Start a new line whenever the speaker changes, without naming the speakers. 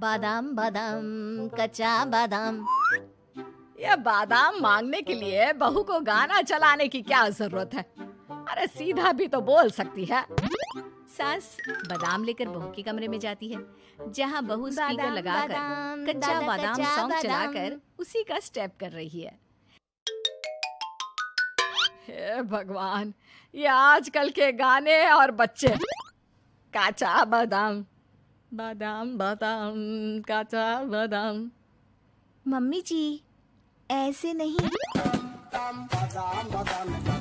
बादाम बादाम कच्चा बादाम।
ये बादाम मांगने के लिए बहू को गाना चलाने की क्या ज़रूरत है? अरे सीधा भी तो बोल सकती है।
सास बादाम लेकर बहू के कमरे में जाती है जहाँ बहू स्पीकर लगाकर कच्चा बादाम सॉन्ग। चलाकर उसी का स्टेप कर रही है।
हे भगवान ये आजकल के गाने और बच्चे। काचा बादाम बादाम बादाम काचा बादाम
मम्मी जी ऐसे नहीं।
बादाम बादाम